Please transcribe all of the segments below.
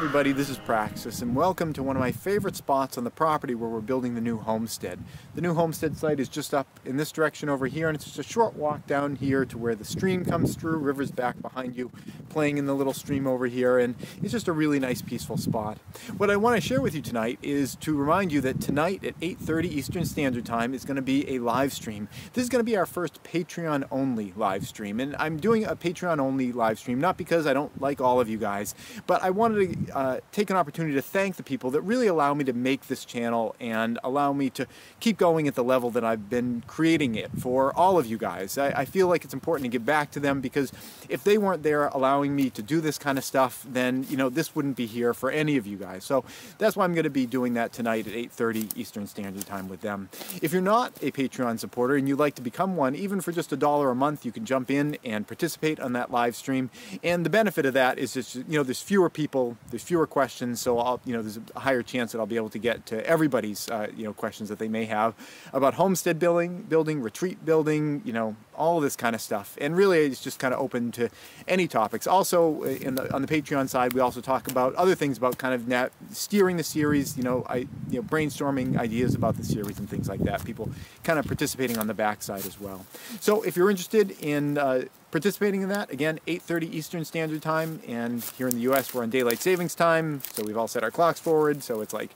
everybody, this is Praxis and welcome to one of my favorite spots on the property where we're building the new homestead. The new homestead site is just up in this direction over here and it's just a short walk down here to where the stream comes through, river's back behind you, playing in the little stream over here and it's just a really nice peaceful spot. What I want to share with you tonight is to remind you that tonight at 8.30 Eastern Standard Time is going to be a live stream. This is going to be our first Patreon only live stream and I'm doing a Patreon only live stream not because I don't like all of you guys but I wanted to uh, take an opportunity to thank the people that really allow me to make this channel and allow me to keep going at the level that I've been creating it for all of you guys. I, I feel like it's important to give back to them because if they weren't there allowing me to do this kind of stuff, then you know this wouldn't be here for any of you guys. So that's why I'm going to be doing that tonight at 8:30 Eastern Standard Time with them. If you're not a Patreon supporter and you'd like to become one, even for just a dollar a month, you can jump in and participate on that live stream. And the benefit of that is just you know there's fewer people, there's fewer questions, so I'll, you know, there's a higher chance that I'll be able to get to everybody's, uh, you know, questions that they may have about homestead building, building, retreat building, you know, all this kind of stuff. And really, it's just kind of open to any topics. Also, uh, in the, on the Patreon side, we also talk about other things about kind of nat steering the series, you know, I, you know, brainstorming ideas about the series and things like that. People kind of participating on the backside as well. So if you're interested in uh, participating in that. Again, 8.30 Eastern Standard Time, and here in the U.S. we're on Daylight Savings Time, so we've all set our clocks forward, so it's like,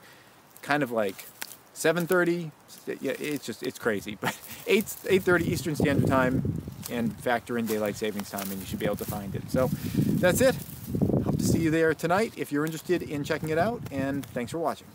kind of like 7.30, yeah, it's just, it's crazy, but 8, 8.30 Eastern Standard Time, and factor in Daylight Savings Time, and you should be able to find it. So, that's it. Hope to see you there tonight if you're interested in checking it out, and thanks for watching.